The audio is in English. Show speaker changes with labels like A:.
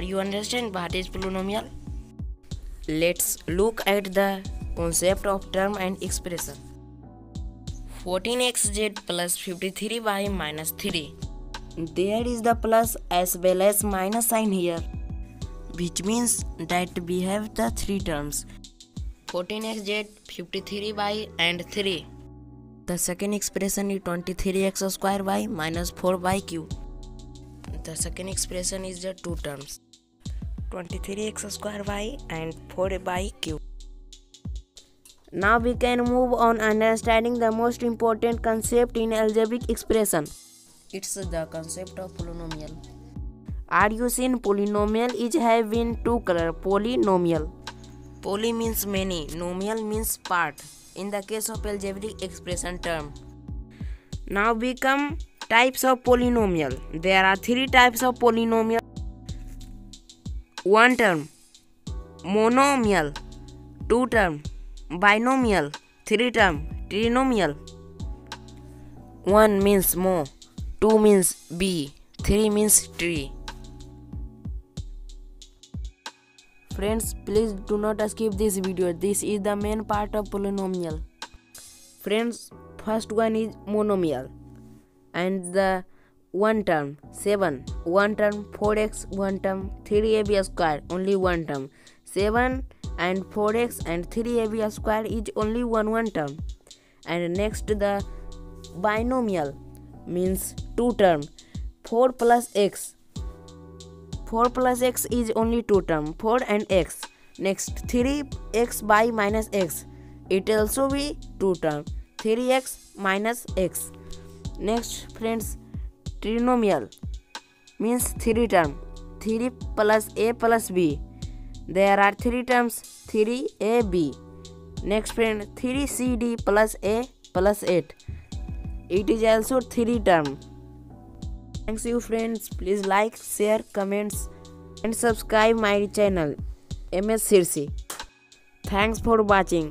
A: Are you understand what is polynomial? Let's look at the concept of term and expression. 14xz plus 53y minus 3. There is the plus as well as minus sign here, which means that we have the three terms 14xz, 53y, and 3. The second expression is 23x square y minus 4y cube. The second expression is the two terms 23x square y and 4y cube. Now we can move on understanding the most important concept in algebraic expression. It's the concept of polynomial. Are you seen polynomial is having two color polynomial. Poly means many, nomial means part. In the case of algebraic expression term. Now we come types of polynomial. There are three types of polynomial. One term, monomial. Two term, binomial. Three term, trinomial. One means more two means b, three means tree. Friends, please do not skip this video. This is the main part of polynomial. Friends, first one is monomial and the one term 7 one term 4x one term 3ab square only one term. 7 and 4x and 3ab square is only one one term. And next the binomial means two term. 4 plus x. 4 plus x is only two term. 4 and x. Next 3x by minus x. It also be two term. 3x minus x. Next friends trinomial means three term 3 plus a plus b there are three terms 3ab next friend 3cd plus a plus 8 it is also three term thanks you friends please like share comments and subscribe my channel ms sirsi thanks for watching